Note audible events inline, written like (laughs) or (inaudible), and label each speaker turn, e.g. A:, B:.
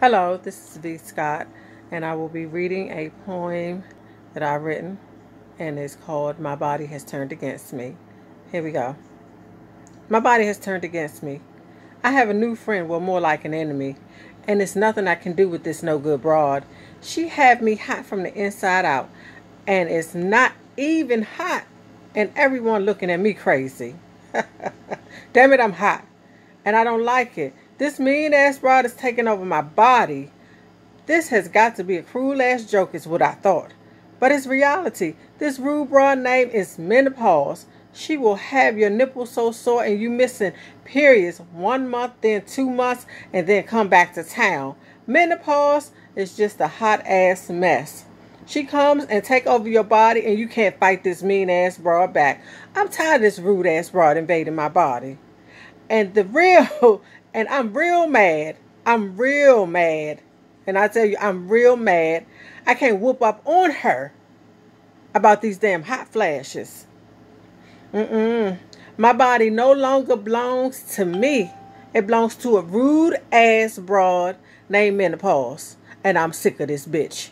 A: Hello, this is Vii Scott, and I will be reading a poem that I've written, and it's called My Body Has Turned Against Me. Here we go. My body has turned against me. I have a new friend, well, more like an enemy, and it's nothing I can do with this no good broad. She had me hot from the inside out, and it's not even hot, and everyone looking at me crazy. (laughs) Damn it, I'm hot, and I don't like it. This mean ass broad is taking over my body. This has got to be a cruel ass joke, is what I thought. But it's reality. This rude broad name is menopause. She will have your nipples so sore and you missing periods one month, then two months, and then come back to town. Menopause is just a hot ass mess. She comes and take over your body and you can't fight this mean ass broad back. I'm tired of this rude ass broad invading my body. And the (laughs) real and I'm real mad. I'm real mad. And I tell you, I'm real mad. I can't whoop up on her about these damn hot flashes. Mm-mm. My body no longer belongs to me. It belongs to a rude ass broad named Menopause. And I'm sick of this bitch.